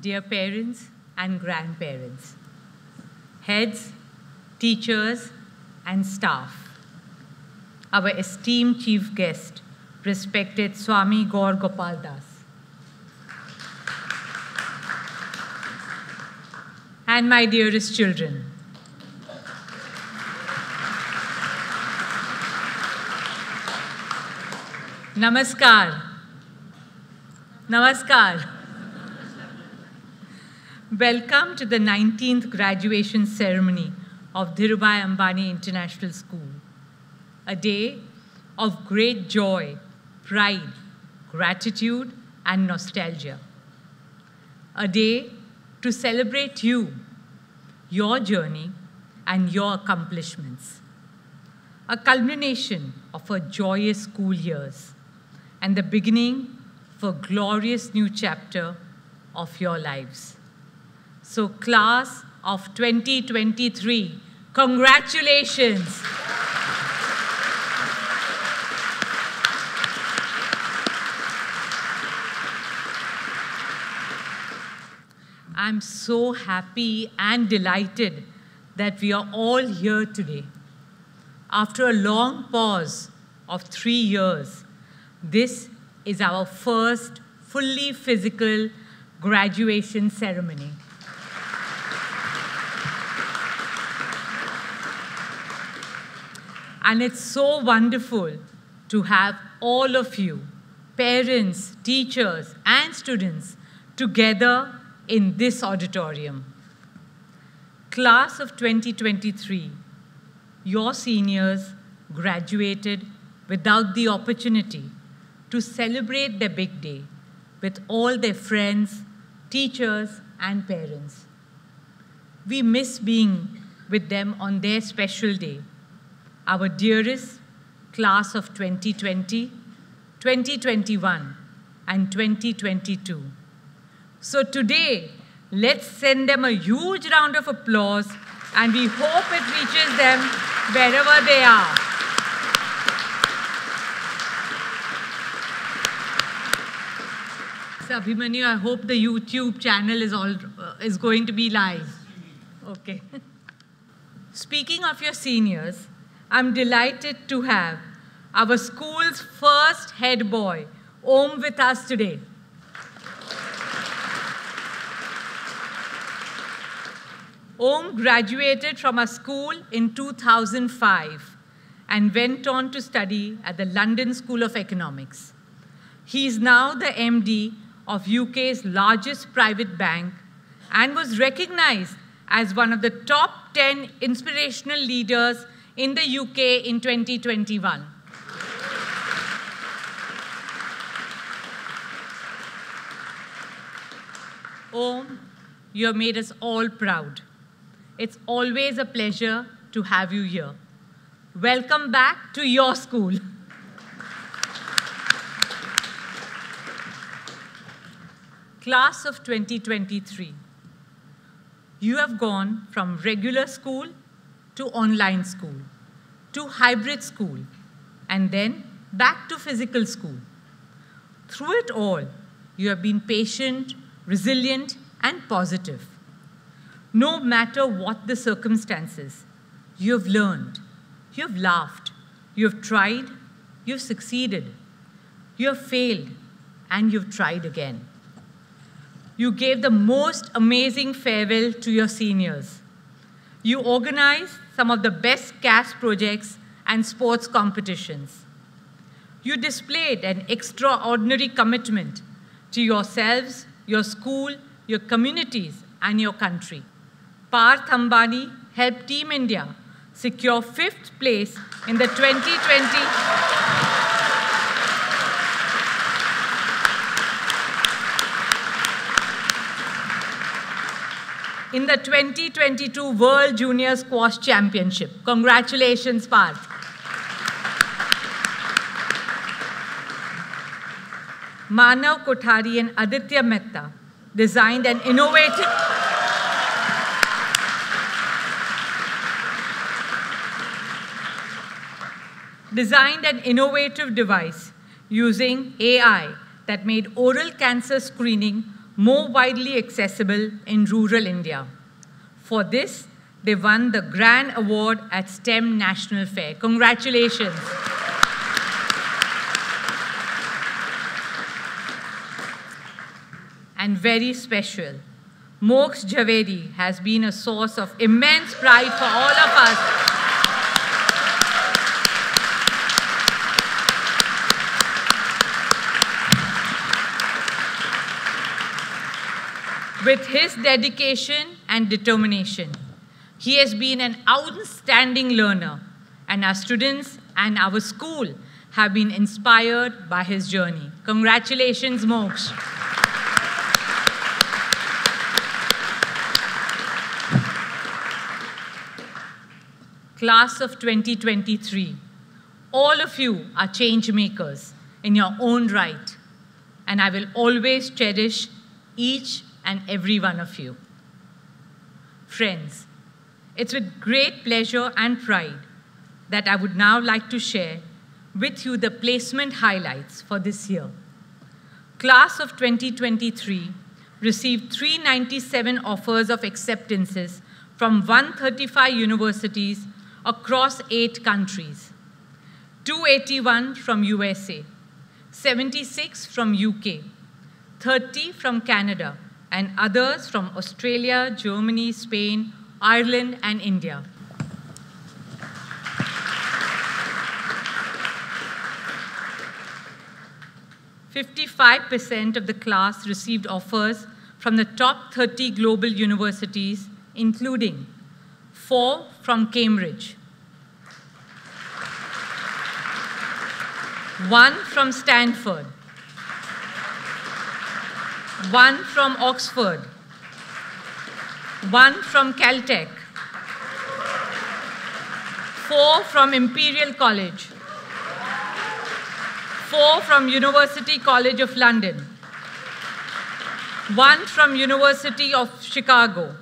dear parents and grandparents, heads, teachers, and staff, our esteemed chief guest, respected Swami Gaur Gopal Das, and my dearest children, Namaskar. Namaskar. Welcome to the 19th graduation ceremony of Dhirubhai Ambani International School. A day of great joy, pride, gratitude, and nostalgia. A day to celebrate you, your journey, and your accomplishments. A culmination of a joyous school years and the beginning of a glorious new chapter of your lives. So, class of 2023, congratulations. I'm so happy and delighted that we are all here today. After a long pause of three years, this is our first fully physical graduation ceremony. And it's so wonderful to have all of you, parents, teachers, and students, together in this auditorium. Class of 2023, your seniors graduated without the opportunity to celebrate their big day with all their friends, teachers, and parents. We miss being with them on their special day, our dearest class of 2020, 2021, and 2022. So today, let's send them a huge round of applause and we hope it reaches them wherever they are. So Abhimanyu, I hope the YouTube channel is all uh, is going to be live. Okay. Speaking of your seniors, I'm delighted to have our school's first head boy, Om, with us today. Om graduated from a school in 2005 and went on to study at the London School of Economics. He is now the MD of UK's largest private bank and was recognized as one of the top 10 inspirational leaders in the UK in 2021. Om, you have made us all proud. It's always a pleasure to have you here. Welcome back to your school. Class of 2023, you have gone from regular school to online school, to hybrid school, and then back to physical school. Through it all, you have been patient, resilient, and positive. No matter what the circumstances, you have learned, you have laughed, you have tried, you have succeeded, you have failed, and you've tried again. You gave the most amazing farewell to your seniors. You organized some of the best CAS projects and sports competitions. You displayed an extraordinary commitment to yourselves, your school, your communities, and your country. Parth Ambani helped Team India secure fifth place in the 2020 in the 2022 World Junior Squash Championship. Congratulations, Parth. Manav Kothari and Aditya Mehta designed an innovative designed an innovative device using AI that made oral cancer screening more widely accessible in rural India. For this, they won the Grand Award at STEM National Fair. Congratulations. and very special, Moksha Jhaveri has been a source of immense pride for all of us with his dedication and determination. He has been an outstanding learner, and our students and our school have been inspired by his journey. Congratulations, Moksha. Class of 2023, all of you are change makers in your own right, and I will always cherish each and every one of you. Friends, it's with great pleasure and pride that I would now like to share with you the placement highlights for this year. Class of 2023 received 397 offers of acceptances from 135 universities across eight countries, 281 from USA, 76 from UK, 30 from Canada, and others from Australia, Germany, Spain, Ireland, and India. Fifty-five percent of the class received offers from the top 30 global universities, including four from Cambridge, one from Stanford, one from Oxford, one from Caltech, four from Imperial College, four from University College of London, one from University of Chicago,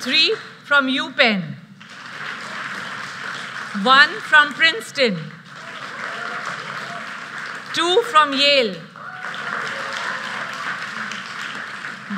three from UPenn, one from Princeton, two from Yale,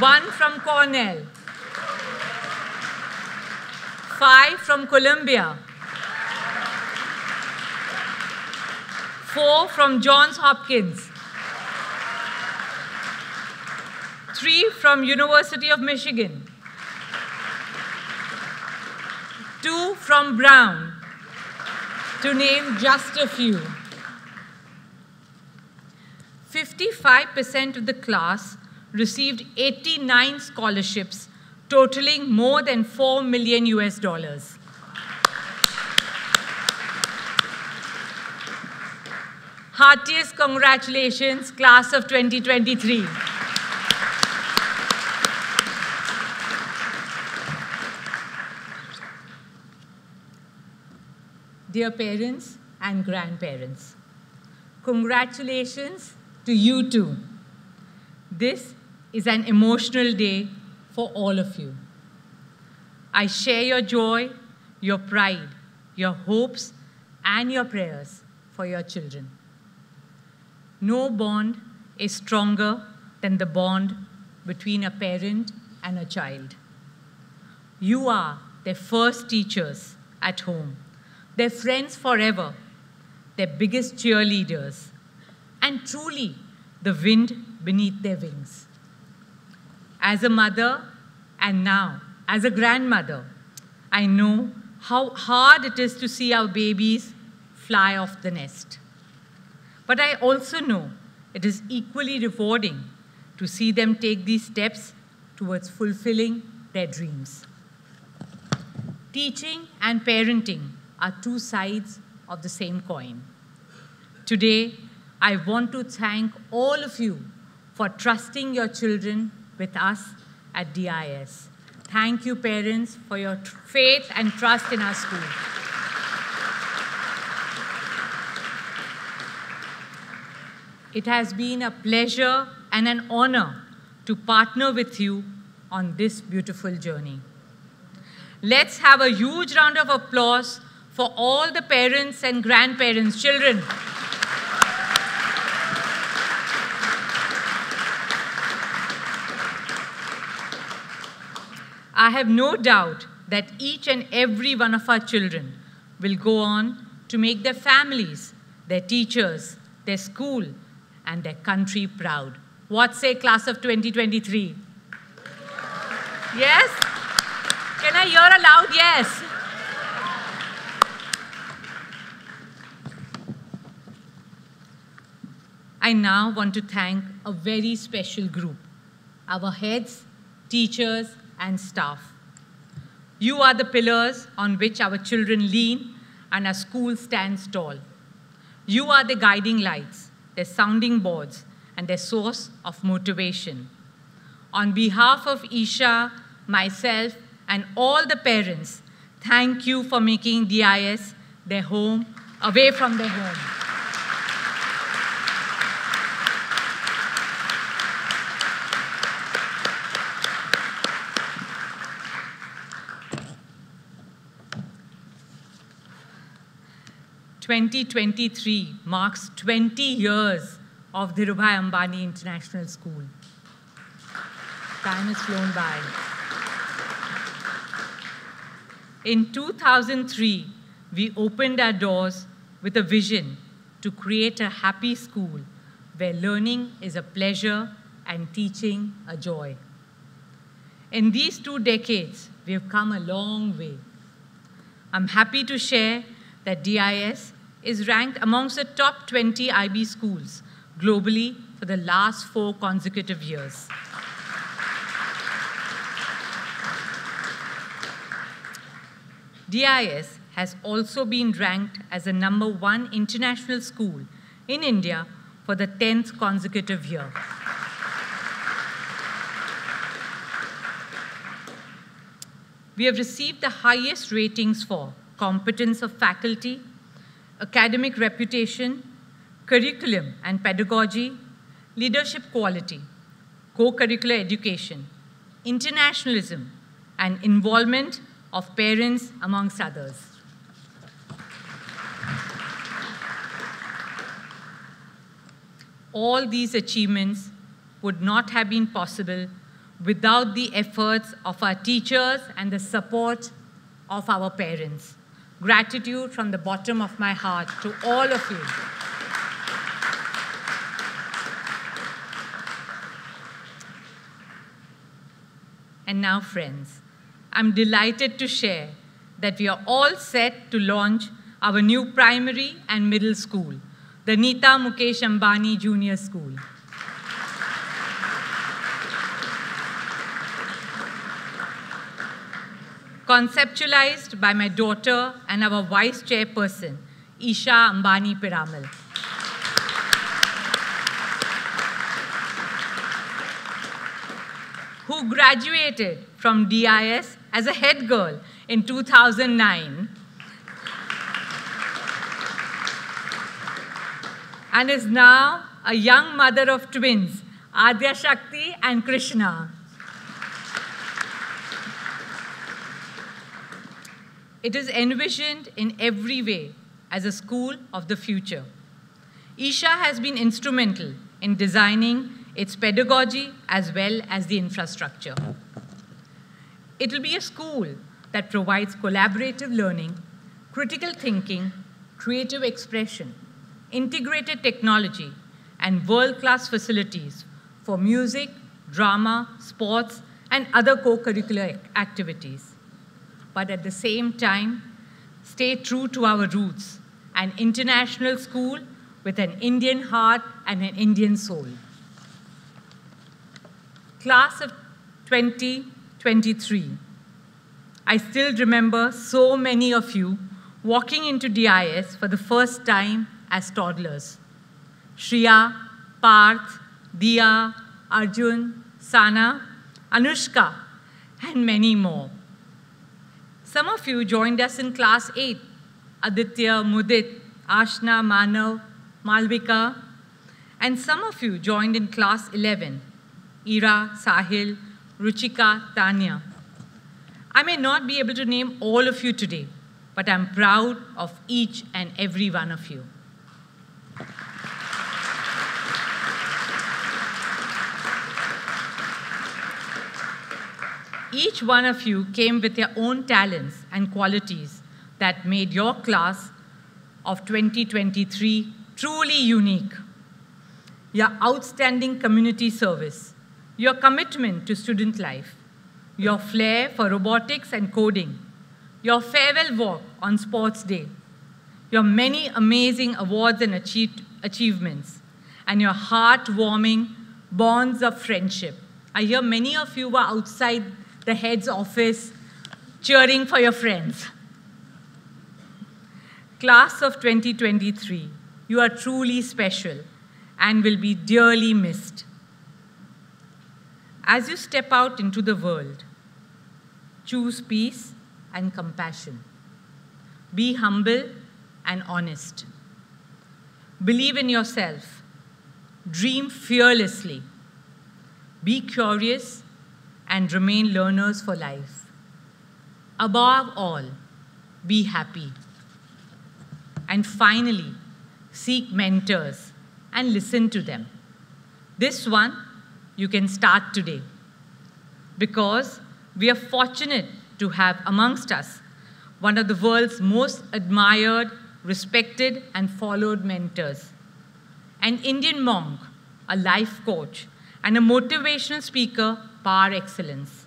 one from Cornell, five from Columbia, four from Johns Hopkins, three from University of Michigan, two from Brown, to name just a few. 55% of the class received 89 scholarships totaling more than 4 million US dollars. Heartiest congratulations, class of 2023. Dear parents and grandparents, congratulations to you too. This is an emotional day for all of you. I share your joy, your pride, your hopes, and your prayers for your children. No bond is stronger than the bond between a parent and a child. You are their first teachers at home, their friends forever, their biggest cheerleaders, and truly the wind beneath their wings as a mother and now as a grandmother, I know how hard it is to see our babies fly off the nest. But I also know it is equally rewarding to see them take these steps towards fulfilling their dreams. Teaching and parenting are two sides of the same coin. Today, I want to thank all of you for trusting your children with us at DIS. Thank you, parents, for your faith and trust in our school. It has been a pleasure and an honor to partner with you on this beautiful journey. Let's have a huge round of applause for all the parents and grandparents, children. I have no doubt that each and every one of our children will go on to make their families, their teachers, their school, and their country proud. What say, class of 2023? Yes? Can I hear a loud yes? I now want to thank a very special group our heads, teachers, and staff. You are the pillars on which our children lean and our school stands tall. You are the guiding lights, their sounding boards, and their source of motivation. On behalf of Isha, myself, and all the parents, thank you for making DIS their home, away from their home. 2023 marks 20 years of Dhirubhai Ambani International School. Time has flown by. In 2003, we opened our doors with a vision to create a happy school where learning is a pleasure and teaching a joy. In these two decades, we have come a long way. I'm happy to share that DIS is ranked amongst the top 20 IB schools globally for the last four consecutive years. DIS has also been ranked as the number one international school in India for the 10th consecutive year. We have received the highest ratings for competence of faculty, academic reputation, curriculum and pedagogy, leadership quality, co-curricular education, internationalism, and involvement of parents, amongst others. All these achievements would not have been possible without the efforts of our teachers and the support of our parents gratitude from the bottom of my heart to all of you. And now, friends, I'm delighted to share that we are all set to launch our new primary and middle school, the Nita Mukesh Ambani Junior School. Conceptualized by my daughter and our vice chairperson, Isha Ambani Piramal. who graduated from DIS as a head girl in 2009 and is now a young mother of twins, Aadiya Shakti and Krishna. It is envisioned in every way as a school of the future. Isha has been instrumental in designing its pedagogy as well as the infrastructure. It will be a school that provides collaborative learning, critical thinking, creative expression, integrated technology, and world-class facilities for music, drama, sports, and other co-curricular activities but at the same time, stay true to our roots, an international school with an Indian heart and an Indian soul. Class of 2023, I still remember so many of you walking into DIS for the first time as toddlers. Shriya, Parth, Dia, Arjun, Sana, Anushka, and many more. Some of you joined us in class 8, Aditya, Mudit, Ashna, Manav, Malvika, and some of you joined in class 11, Ira, Sahil, Ruchika, Tanya. I may not be able to name all of you today, but I'm proud of each and every one of you. Each one of you came with your own talents and qualities that made your class of 2023 truly unique. Your outstanding community service, your commitment to student life, your flair for robotics and coding, your farewell walk on Sports Day, your many amazing awards and achievements, and your heartwarming bonds of friendship. I hear many of you were outside the head's office cheering for your friends. Class of 2023, you are truly special and will be dearly missed. As you step out into the world, choose peace and compassion. Be humble and honest. Believe in yourself. Dream fearlessly. Be curious and remain learners for life. Above all, be happy. And finally, seek mentors and listen to them. This one you can start today because we are fortunate to have amongst us one of the world's most admired, respected, and followed mentors. An Indian monk, a life coach, and a motivational speaker par excellence.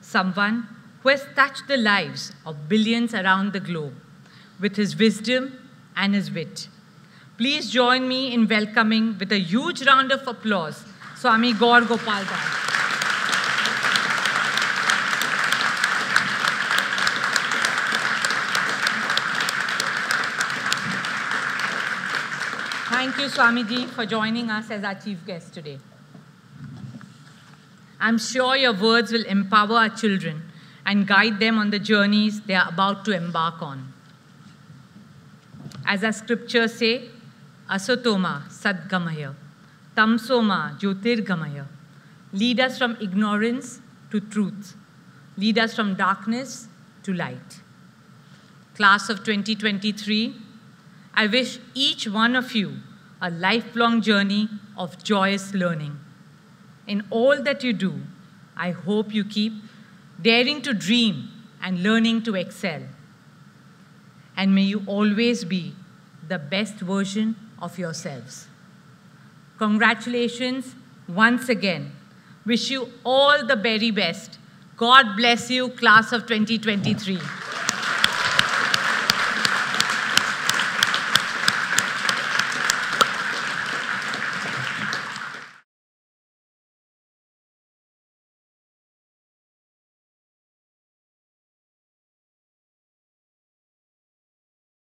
Someone who has touched the lives of billions around the globe with his wisdom and his wit. Please join me in welcoming with a huge round of applause Swami Gaur Gopal Das. Thank you, Swamiji, for joining us as our chief guest today. I'm sure your words will empower our children and guide them on the journeys they are about to embark on. As our scriptures say, Asatoma Sadgamaya, Tamsoma Jyotirgamaya. Lead us from ignorance to truth. Lead us from darkness to light. Class of 2023, I wish each one of you a lifelong journey of joyous learning. In all that you do, I hope you keep daring to dream and learning to excel. And may you always be the best version of yourselves. Congratulations once again. Wish you all the very best. God bless you, class of 2023.